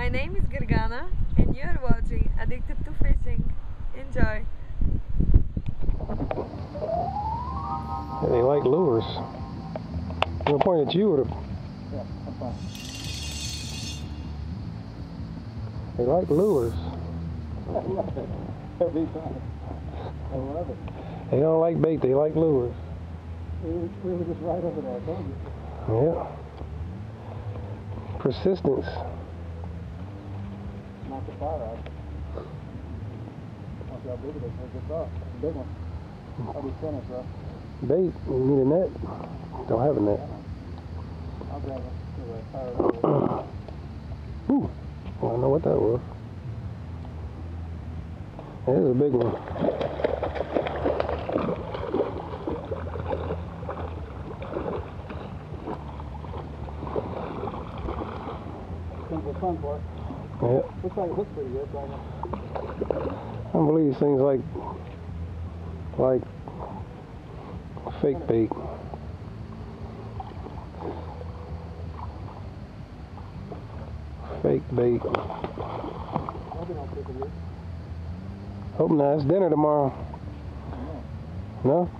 My name is Gergana and you're watching Addicted to Fishing. Enjoy! They like lures. Gonna point at you or the... Yeah. They like lures. I love it. Every time. I love it. They don't like bait, they like lures. We were, we were just right over there. Yeah. Persistence. Knock the fire out. Watch how big it is. There's a dog. Big one. I'll be finished, bro. Bait, you need a net? Don't have a net. I'll grab it. Fire it. Ooh, I don't know what that was. That is a big one. Simple fun for it. Yeah, Looks like looks pretty good? I don't believe these things like, like fake bait. Fake bait. Hope not. It's dinner tomorrow. No?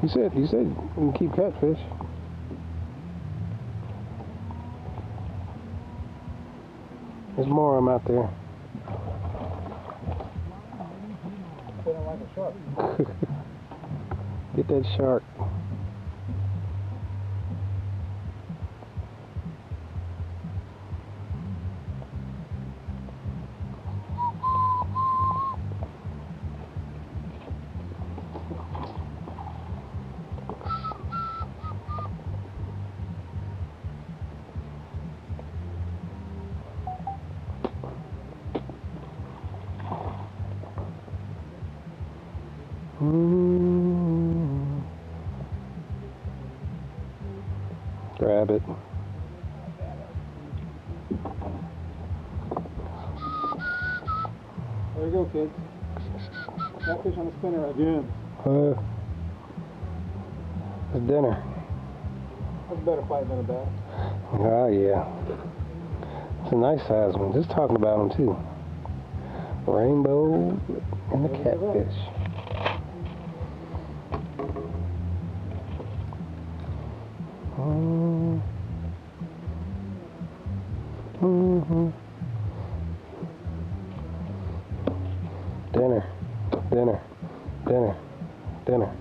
You said you said you can keep catfish. There's more of 'em out there. Get that shark. Mm. Grab it. There you go, kids. That fish on the spinner again. Uh, it's dinner. That's a better fight than a bass. Oh yeah. It's a nice size one. Just talking about them too. Rainbow and the catfish. Dinner, dinner, dinner, dinner.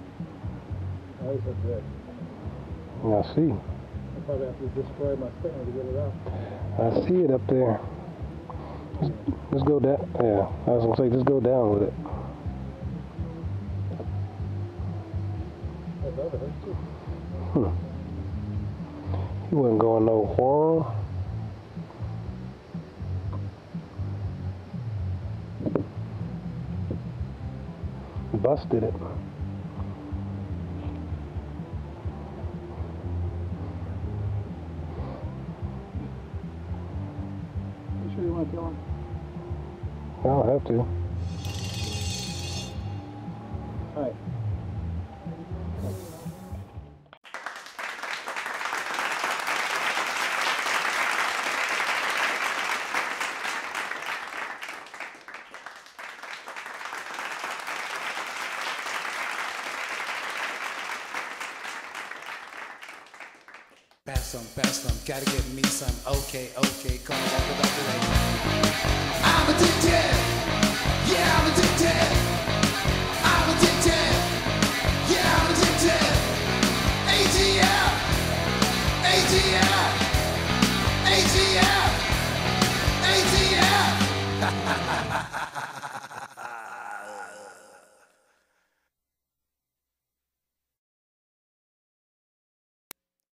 I see. I probably have to destroy my spinner to get it out. I see it up there. Let's, go down. Yeah, I was gonna say, just go down with it. Hmm. He wasn't going no horror. Busted it. You sure you want to kill him? I'll have to. Alright. pass them, pass. Gotta get me some. Okay, okay, come on. I'm addicted. Yeah, I'm addicted. I'm addicted. Yeah, I'm addicted.